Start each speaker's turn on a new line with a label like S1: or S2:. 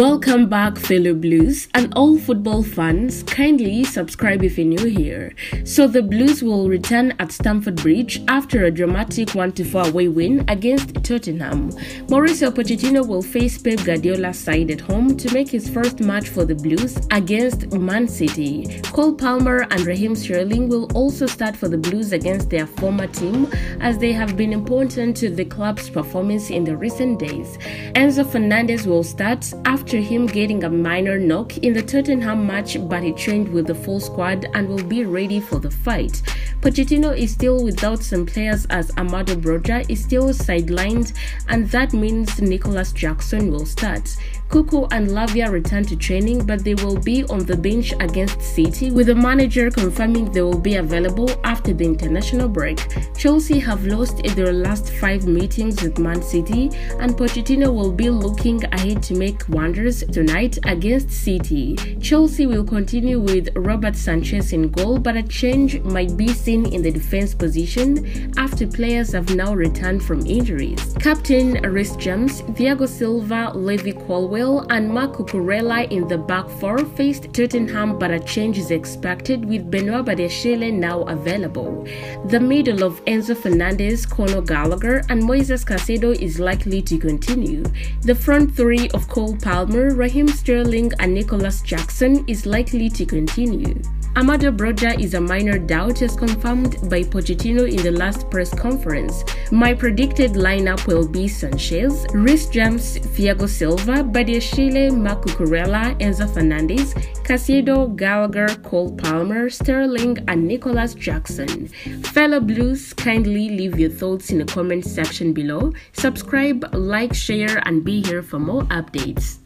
S1: Welcome back, fellow Blues, and all football fans. Kindly subscribe if you're new here. So, the Blues will return at Stamford Bridge after a dramatic 1 4 away win against Tottenham. Mauricio Pochettino will face Pep Guardiola's side at home to make his first match for the Blues against Man City. Cole Palmer and Raheem Sterling will also start for the Blues against their former team, as they have been important to the club's performance in the recent days. Enzo Fernandez will start after after him getting a minor knock in the Tottenham match, but he trained with the full squad and will be ready for the fight. Pochettino is still without some players as Armando Broja is still sidelined, and that means Nicolas Jackson will start. Nkunku and Lavia return to training, but they will be on the bench against City, with the manager confirming they will be available after the international break. Chelsea have lost in their last five meetings with Man City, and Pochettino will be looking ahead to make wonders tonight against City. Chelsea will continue with Robert Sanchez in goal, but a change might be seen in the defense position after players have now returned from injuries. Captain Reece James, Thiago Silva, Levi Colwill, Will and Marc Cucurella in the back four faced Tottenham, but a change is expected with Benoit Badiashile now available. The middle of Enzo Fernandez, Conor Gallagher, and Moises Caicedo is likely to continue. The front three of Cole Palmer, Raheem Sterling, and Nicolas Jackson is likely to continue. Armando Broja is a minor doubt as confirmed by Pochettino in the last press conference. My predicted lineup will be Sanchez, Reece James, Thiago Silva, Badiashile, Marc Cucurella, Enzo Fernandez, Caicedo, Gallagher, Cole Palmer, Sterling, and Nicolas Jackson. Fellow Blues, kindly leave your thoughts in the comment section below. Subscribe, like, share, and be here for more updates.